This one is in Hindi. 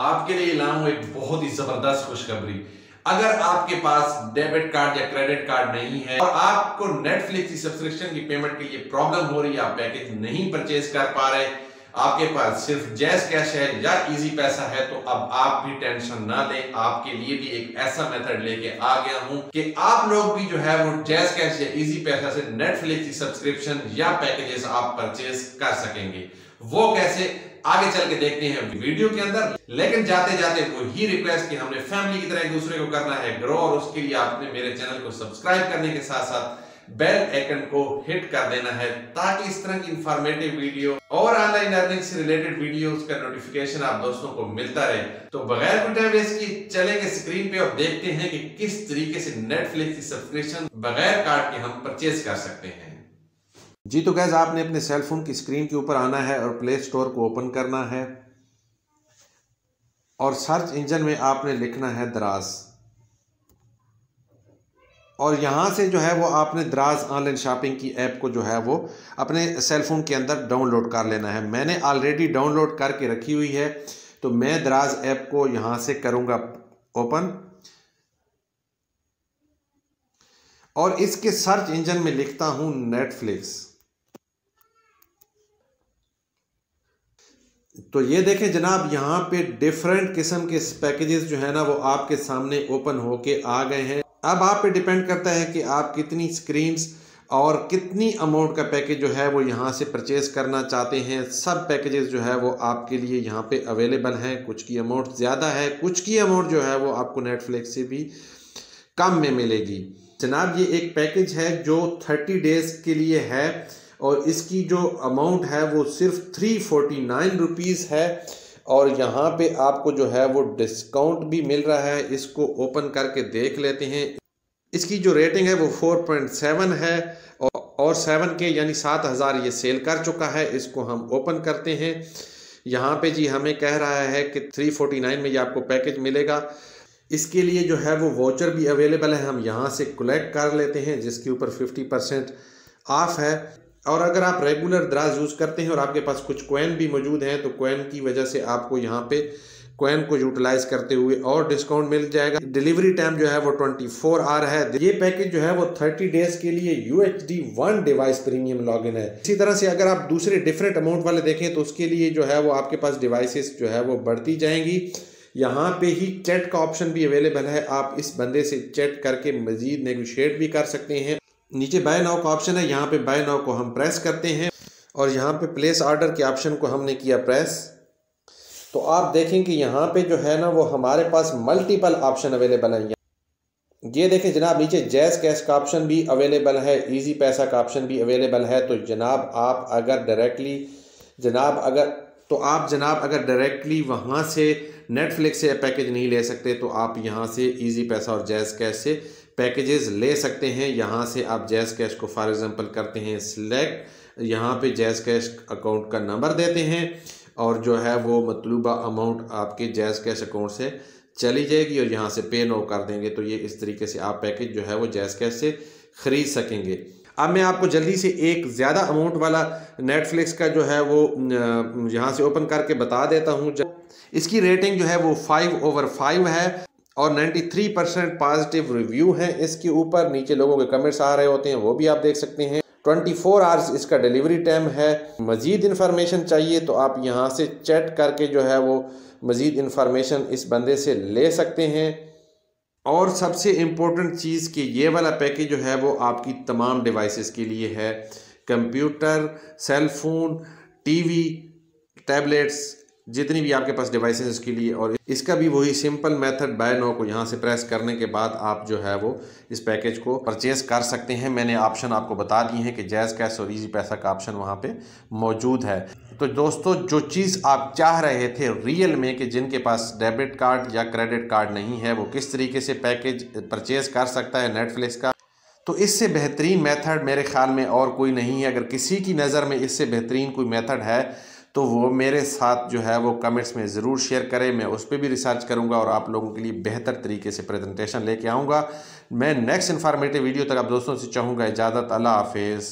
आपके लिए लाऊं एक बहुत ही ज़बरदस्त खुशखबरी। अगर आपके पास डेबिट कार्ड या क्रेडिट कार्ड नहीं है और आपको नेटफ्लिक्स की सब्सक्रिप्शन की पेमेंट के लिए प्रॉब्लम हो रही है, आप पैकेज नहीं परचेज कर पा रहे, आपके पास सिर्फ़ जैस कैश है या इजी पैसा है तो अब आप भी टेंशन ना लें। आपके लिए भी एक ऐसा मेथड लेके आ गया हूँ कि आप लोग भी जो है वो जैस कैश या इजी पैसा से नेटफ्लिक्स की सब्सक्रिप्शन या पैकेजेस आप परचेज कर सकेंगे। वो कैसे? आगे चल के देखते हैं वीडियो के अंदर। लेकिन जाते जाते वो ही रिक्वेस्ट कि हमने फैमिली की तरह एक दूसरे को करना है ग्रो और उसके लिए आपने मेरे चैनल को सब्सक्राइब करने के साथ साथ बेल आइकन को हिट कर देना है ताकि इस तरह की इंफॉर्मेटिव वीडियो और ऑनलाइन अर्निंग से रिलेटेड वीडियोस का नोटिफिकेशन आप दोस्तों को मिलता रहे। तो बगैर वेस्ट की चलेंगे स्क्रीन पे और देखते हैं कि किस तरीके से नेटफ्लिक्स की सब्सक्रिप्शन बगैर कार्ड के हम परचेज कर सकते हैं। जी तो गैस आपने अपने सेल फ़ोन की स्क्रीन के ऊपर आना है और प्ले स्टोर को ओपन करना है। और सर्च इंजन में आपने लिखना है दराज और यहाँ से जो है वो आपने दराज ऑनलाइन शॉपिंग की ऐप को जो है वो अपने सेल फ़ोन के अंदर डाउनलोड कर लेना है। मैंने ऑलरेडी डाउनलोड करके रखी हुई है तो मैं दराज ऐप को यहाँ से करूँगा ओपन और इसके सर्च इंजन में लिखता हूँ नेटफ्लिक्स तो ये देखें जनाब, यहाँ पे डिफरेंट किस्म के पैकेजेस जो है ना, वो आपके सामने ओपन होके आ गए हैं। अब आप पे डिपेंड करता है कि आप कितनी स्क्रीन्स और कितनी अमाउंट का पैकेज जो है वो यहाँ से परचेज करना चाहते हैं। सब पैकेजेस जो है वो आपके लिए यहाँ पे अवेलेबल हैं। कुछ की अमाउंट ज़्यादा है, कुछ की अमाउंट जो है वो आपको नेटफ्लिक्स से भी कम में मिलेगी। जनाब, ये एक पैकेज है जो थर्टी डेज़ के लिए है। और इसकी जो अमाउंट है वो सिर्फ़ थ्री फोर्टी नाइन रुपीज़ है। और यहाँ पे आपको जो है वो डिस्काउंट भी मिल रहा है। इसको ओपन करके देख लेते हैं। इसकी जो रेटिंग है वो फोर पॉइंट सेवन है। और सेवन के यानी सात हज़ार ये सेल कर चुका है। इसको हम ओपन करते हैं। यहाँ पे जी हमें कह रहा है कि थ्री फोर्टी नाइन में ये आपको पैकेज मिलेगा। इसके लिए जो है वो वॉचर भी अवेलेबल है। हम यहाँ से कलेक्ट कर लेते हैं, जिसके ऊपर फिफ्टी परसेंट ऑफ़ है। और अगर आप रेगुलर दराज यूज़ करते हैं और आपके पास कुछ कोइन भी मौजूद हैं तो कोइन की वजह से आपको यहाँ पे कोइन को यूटिलाइज करते हुए और डिस्काउंट मिल जाएगा। डिलीवरी टाइम जो है वो 24 आर है। ये पैकेज जो है वो 30 डेज़ के लिए U H D one device premium login है। इसी तरह से अगर आप दूसरे डिफरेंट अमाउंट वाले देखें तो उसके लिए जो है वो आपके पास डिवाइसेस जो है वो बढ़ती जाएँगी। यहाँ पे ही चैट का ऑप्शन भी अवेलेबल है। आप इस बंदे से चैट करके मजीद नेगोशिएट भी कर सकते हैं। नीचे बाय नाव का ऑप्शन है, यहाँ पे बाय नाव को हम प्रेस करते हैं और यहाँ पे प्लेस ऑर्डर के ऑप्शन को हमने किया प्रेस। तो आप देखें कि यहाँ पे जो है ना, वो हमारे पास मल्टीपल ऑप्शन अवेलेबल है। ये देखें जनाब, नीचे जैस कैश का ऑप्शन भी अवेलेबल है इजी पैसा का ऑप्शन भी अवेलेबल है। तो जनाब, आप अगर डायरेक्टली जनाब अगर तो आप जनाब अगर डायरेक्टली वहाँ से नेटफ्लिक्स से पैकेज नहीं ले सकते तो आप यहाँ से इजी पैसा और जैस कैश से पैकेजेस ले सकते हैं। यहाँ से आप जैस कैश को फॉर एग्ज़ाम्पल करते हैं सिलेक्ट यहाँ पे जैस कैश अकाउंट का नंबर देते हैं और जो है वो मतलूबा अमाउंट आपके जैस कैश अकाउंट से चली जाएगी और यहाँ से पे नो कर देंगे। तो ये इस तरीके से आप पैकेज जो है वो जैस कैश से ख़रीद सकेंगे। अब मैं आपको जल्दी से एक ज़्यादा अमाउंट वाला नेटफ्लिक्स का जो है वो यहाँ से ओपन करके बता देता हूँ। इसकी रेटिंग जो है वो फाइव ओवर फाइव है। और 93 परसेंट पॉजिटिव रिव्यू हैं इसके ऊपर नीचे लोगों के कमेंट्स आ रहे होते हैं, वो भी आप देख सकते हैं। 24 फोर आवर्स इसका डिलीवरी टाइम है। मज़ीद इन्फॉर्मेशन चाहिए तो आप यहाँ से चैट करके जो है वो मज़ीद इन्फॉर्मेशन इस बंदे से ले सकते हैं। और सबसे इम्पोर्टेंट चीज़ कि ये वाला पैकेज जो है वो आपकी तमाम डिवाइसेस के लिए है। कंप्यूटर सेलफोन टीवी टैबलेट्स जितनी भी आपके पास डिवाइसेस इसके लिए और इसका भी वही सिंपल मेथड बाय नो को यहाँ से प्रेस करने के बाद आप जो है वो इस पैकेज को परचेज कर सकते हैं। मैंने ऑप्शन आपको बता दिए हैं कि जैज़ कैश और इजी पैसा का ऑप्शन वहाँ पे मौजूद है। तो दोस्तों, जो चीज़ आप चाह रहे थे रियल में कि जिनके पास डेबिट कार्ड या क्रेडिट कार्ड नहीं है, वो किस तरीके से पैकेज परचेज कर सकता है नेटफ्लिक्स का? तो इससे बेहतरीन मेथड मेरे ख्याल में और कोई नहीं है। अगर किसी की नज़र में इससे बेहतरीन कोई मेथड है तो वो मेरे साथ जो है वो कमेंट्स में ज़रूर शेयर करें। मैं उस पर भी रिसर्च करूँगा और आप लोगों के लिए बेहतर तरीके से प्रेजेंटेशन लेके आऊँगा। मैं नेक्स्ट इन्फॉर्मेटिव वीडियो तक आप दोस्तों से चाहूँगा। इजाज़त, अल्लाह हाफिज़।